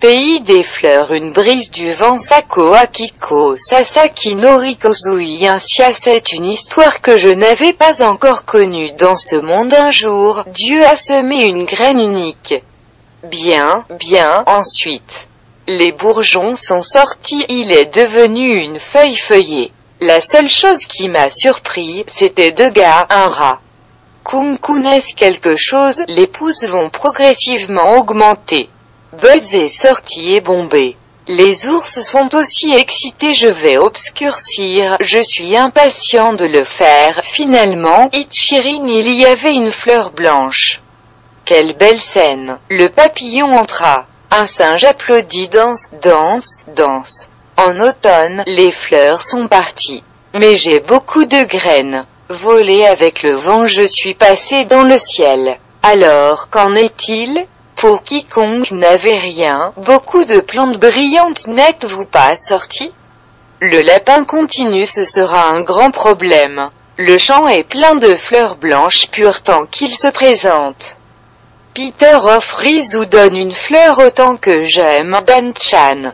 Pays des fleurs une brise du vent Sako Akiko Sasaki Noriko Zui Ainsi c'est une histoire que je n'avais pas encore connue dans ce monde un jour, Dieu a semé une graine unique. Bien, bien, ensuite. Les bourgeons sont sortis, il est devenu une feuille feuillée. La seule chose qui m'a surpris, c'était deux gars, un rat. Kunkunes quelque chose, les pousses vont progressivement augmenter. Buds est sorti et bombé. Les ours sont aussi excités je vais obscurcir, je suis impatient de le faire. Finalement, Ichirin il y avait une fleur blanche. Quelle belle scène. Le papillon entra. Un singe applaudit danse, danse, danse. En automne, les fleurs sont parties. Mais j'ai beaucoup de graines. Volé avec le vent je suis passé dans le ciel. Alors, qu'en est-il? Pour quiconque n'avait rien, beaucoup de plantes brillantes n'êtes-vous pas sorties Le lapin continue ce sera un grand problème. Le champ est plein de fleurs blanches pures tant qu'il se présente. Peter offre ou donne une fleur autant que j'aime Dan-chan.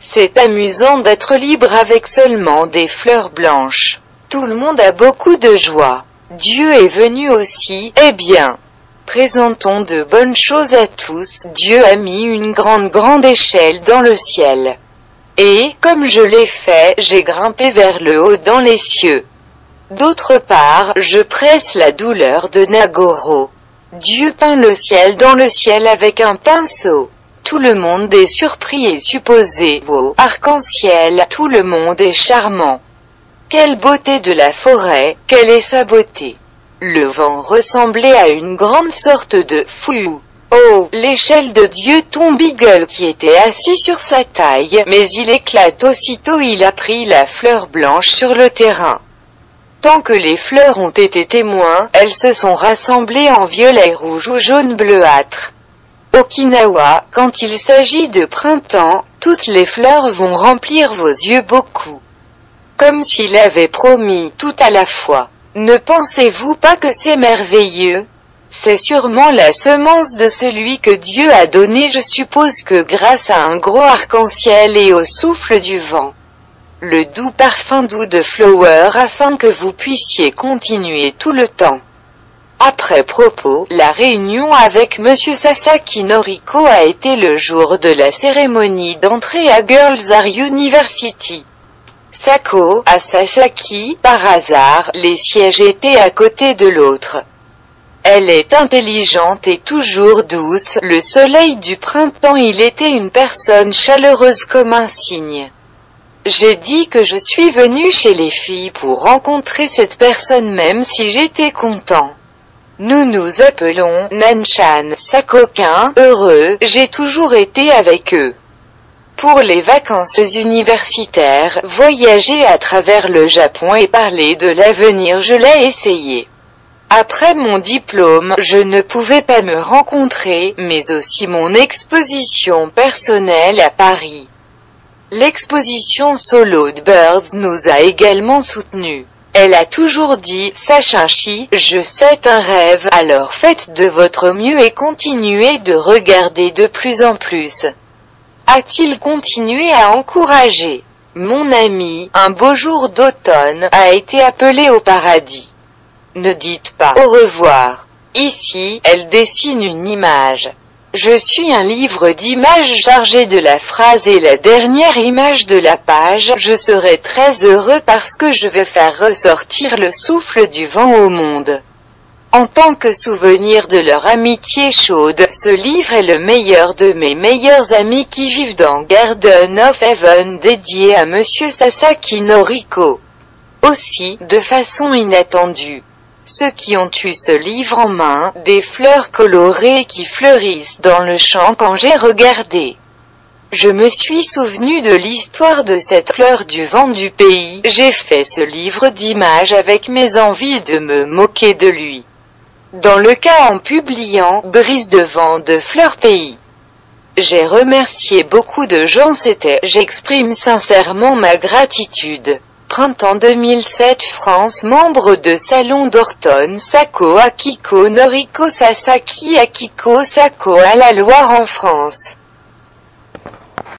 C'est amusant d'être libre avec seulement des fleurs blanches. Tout le monde a beaucoup de joie. Dieu est venu aussi, eh bien. Présentons de bonnes choses à tous, Dieu a mis une grande grande échelle dans le ciel. Et, comme je l'ai fait, j'ai grimpé vers le haut dans les cieux. D'autre part, je presse la douleur de Nagoro. Dieu peint le ciel dans le ciel avec un pinceau. Tout le monde est surpris et supposé beau. Arc-en-ciel, tout le monde est charmant. Quelle beauté de la forêt, quelle est sa beauté. Le vent ressemblait à une grande sorte de fou. Oh, l'échelle de Dieu tombe Eagle qui était assis sur sa taille, mais il éclate aussitôt il a pris la fleur blanche sur le terrain. Tant que les fleurs ont été témoins, elles se sont rassemblées en violet rouge ou jaune bleuâtre. Okinawa, quand il s'agit de printemps, toutes les fleurs vont remplir vos yeux beaucoup. Comme s'il avait promis tout à la fois. Ne pensez-vous pas que c'est merveilleux? C'est sûrement la semence de celui que Dieu a donné je suppose que grâce à un gros arc-en-ciel et au souffle du vent. Le doux parfum doux de Flower afin que vous puissiez continuer tout le temps. Après propos, la réunion avec Monsieur Sasaki Noriko a été le jour de la cérémonie d'entrée à Girls Are University. Sako, à Sasaki, par hasard, les sièges étaient à côté de l'autre. Elle est intelligente et toujours douce, le soleil du printemps il était une personne chaleureuse comme un cygne. J'ai dit que je suis venu chez les filles pour rencontrer cette personne même si j'étais content. Nous nous appelons Nanchan Sakokin, heureux, j'ai toujours été avec eux. Pour les vacances universitaires, voyager à travers le Japon et parler de l'avenir je l'ai essayé. Après mon diplôme, je ne pouvais pas me rencontrer, mais aussi mon exposition personnelle à Paris. L'exposition solo de Birds nous a également soutenus. Elle a toujours dit, Sachinchi, je sais un rêve, alors faites de votre mieux et continuez de regarder de plus en plus a-t-il continué à encourager? Mon ami, un beau jour d'automne, a été appelé au paradis. Ne dites pas au revoir. Ici, elle dessine une image. Je suis un livre d'images chargé de la phrase et la dernière image de la page. Je serai très heureux parce que je vais faire ressortir le souffle du vent au monde. En tant que souvenir de leur amitié chaude, ce livre est le meilleur de mes meilleurs amis qui vivent dans Garden of Heaven dédié à Monsieur Sasaki Noriko. Aussi, de façon inattendue. Ceux qui ont eu ce livre en main, des fleurs colorées qui fleurissent dans le champ quand j'ai regardé. Je me suis souvenu de l'histoire de cette fleur du vent du pays, j'ai fait ce livre d'images avec mes envies de me moquer de lui. Dans le cas en publiant Brise de vent de Fleur Pays. J'ai remercié beaucoup de gens c'était J'exprime sincèrement ma gratitude. Printemps 2007 France Membre de Salon d'Orton Sako Akiko Noriko Sasaki Akiko Sako à la Loire en France